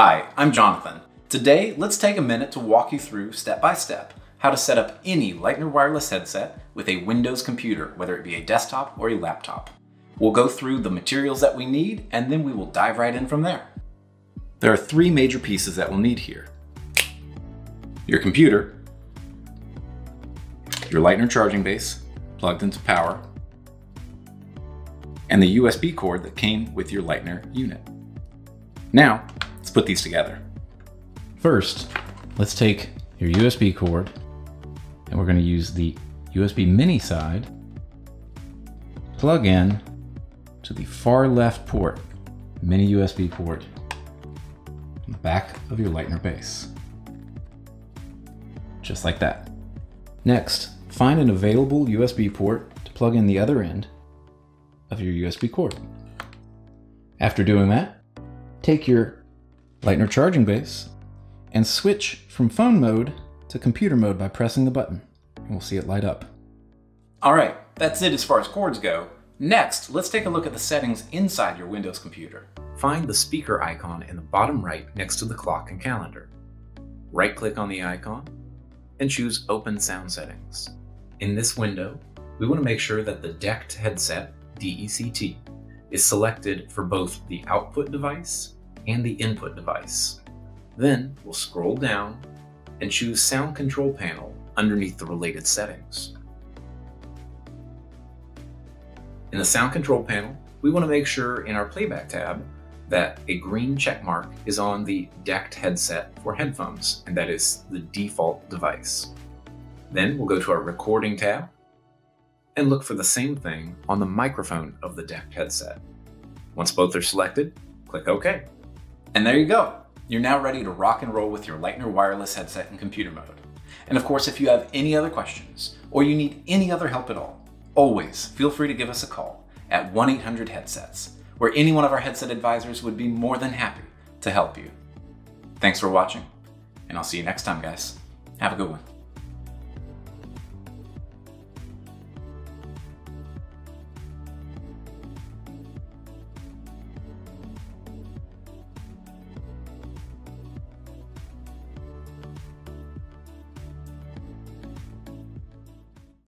Hi, I'm Jonathan. Today, let's take a minute to walk you through step by step how to set up any Leitner wireless headset with a Windows computer, whether it be a desktop or a laptop. We'll go through the materials that we need and then we will dive right in from there. There are three major pieces that we'll need here. Your computer, your Leitner charging base plugged into power, and the USB cord that came with your Leitner unit. Now, let's put these together. First, let's take your USB cord and we're going to use the USB mini side, plug in to the far left port, mini USB port, on the back of your Leitner base. Just like that. Next, find an available USB port to plug in the other end of your USB cord. After doing that, take your Leitner charging base and switch from phone mode to computer mode by pressing the button. And we'll see it light up. All right, that's it as far as cords go. Next, let's take a look at the settings inside your Windows computer. Find the speaker icon in the bottom right next to the clock and calendar. Right click on the icon and choose Open Sound Settings. In this window, we want to make sure that the DECT headset, DECT, is selected for both the output device and the input device. Then we'll scroll down and choose Sound Control Panel underneath the related settings. In the Sound Control panel, we want to make sure in our Playback tab that a green check mark is on the DECT headset for headphones, and that is the default device. Then we'll go to our Recording tab and look for the same thing on the microphone of the DECT headset. Once both are selected, click OK. And there you go. You're now ready to rock and roll with your Leitner wireless headset in computer mode. And of course, if you have any other questions or you need any other help at all, always feel free to give us a call at 1-800-HEADSETS, where any one of our headset advisors would be more than happy to help you. Thanks for watching, and I'll see you next time, guys. Have a good one.